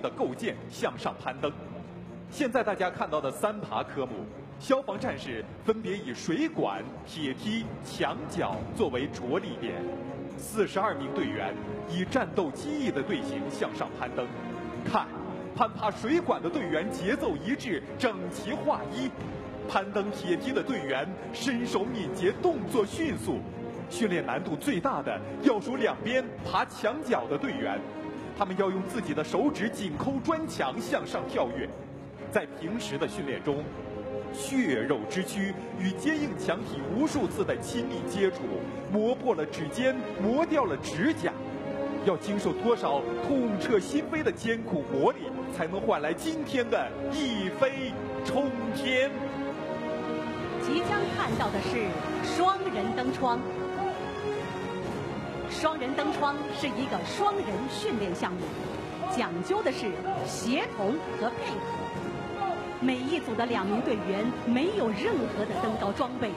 的构建向上攀登。现在大家看到的三爬科目，消防战士分别以水管、铁梯、墙角作为着力点，四十二名队员以战斗机翼的队形向上攀登。看，攀爬水管的队员节奏一致，整齐划一；攀登铁梯的队员身手敏捷，动作迅速。训练难度最大的要数两边爬墙角的队员，他们要用自己的手指紧抠砖墙向上跳跃。在平时的训练中，血肉之躯与坚硬墙体无数次的亲密接触，磨破了指尖，磨掉了指甲。要经受多少痛彻心扉的艰苦磨砺，才能换来今天的一飞冲天？即将看到的是双人登窗。双人登窗是一个双人训练项目，讲究的是协同和配合。每一组的两名队员没有任何的登高装备，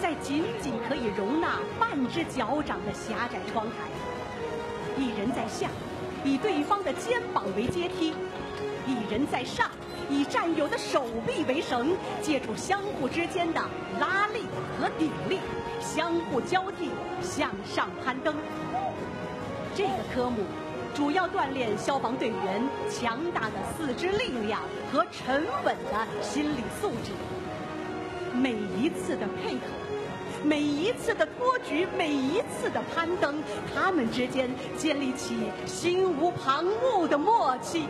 在仅仅可以容纳半只脚掌的狭窄窗台，一人在下，以对方的肩膀为阶梯；一人在上，以战友的手臂为绳，借助相互之间的拉力和顶力。相互交替向上攀登。这个科目主要锻炼消防队员强大的四肢力量和沉稳的心理素质。每一次的配合，每一次的托举，每一次的攀登，他们之间建立起心无旁骛的默契。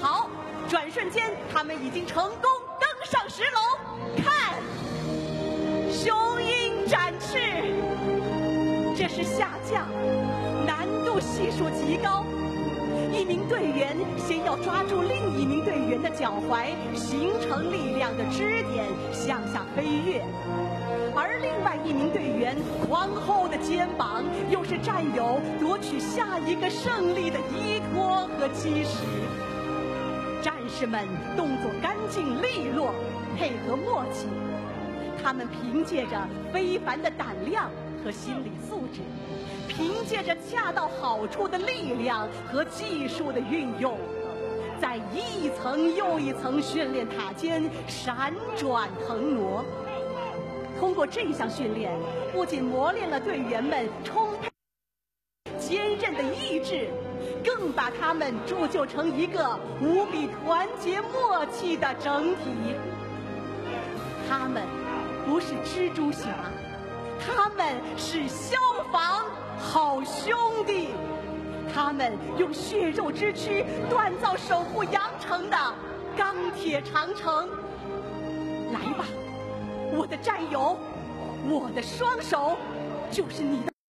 好，转瞬间，他们已经成功登上石楼。看。雄鹰展翅这是下降，难度系数极高。一名队员先要抓住另一名队员的脚踝，形成力量的支点，向下飞跃；队员宽厚的肩膀，又是战友夺取下一个胜利的依托和基石。战士们动作干净利落，配合默契，他们凭借着非凡的胆量。和心理素质，凭借着恰到好处的力量和技术的运用，在一层又一层训练塔间闪转腾挪。通过这项训练，不仅磨练了队员们充沛、坚韧的意志，更把他们铸就成一个无比团结默契的整体。他们不是蜘蛛侠。他们是消防好兄弟，他们用血肉之躯锻造守护羊城的钢铁长城。我的战友，我的双手就是你的。